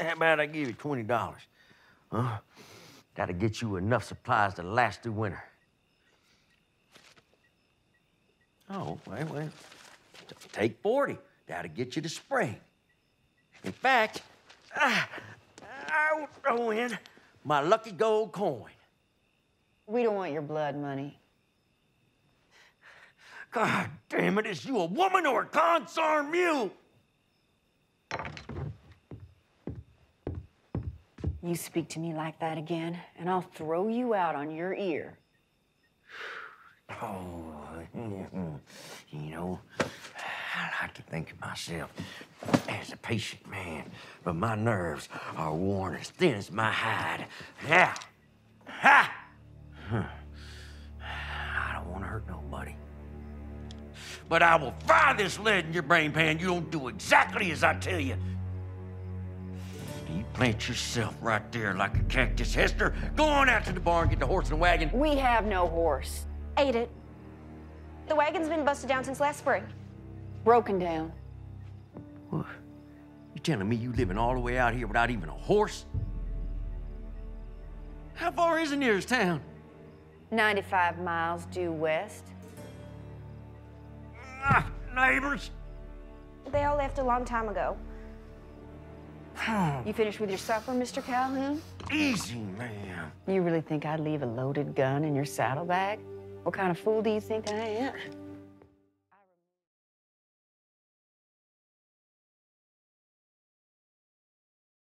How about I give you twenty dollars? Huh? That'll get you enough supplies to last through winter. Oh, wait, wait. Take 40. That'll get you to spring. In fact, ah, I'll throw in my lucky gold coin. We don't want your blood money. God damn it, is you a woman or a consarn mule? You speak to me like that again, and I'll throw you out on your ear. Oh, you know, I like to think of myself as a patient man, but my nerves are worn as thin as my hide. Yeah. Ha! I don't want to hurt nobody. But I will fire this lead in your brain pan. You don't do exactly as I tell you. You plant yourself right there like a cactus. Hester, go on out to the barn, get the horse and wagon. We have no horse. Ate it. The wagon's been busted down since last spring. Broken down. What? You telling me you living all the way out here without even a horse? How far is the nearest town? 95 miles due west. Ah, neighbors. They all left a long time ago. You finished with your supper, Mr. Calhoun? Easy, ma'am. You really think I'd leave a loaded gun in your saddlebag? What kind of fool do you think I am?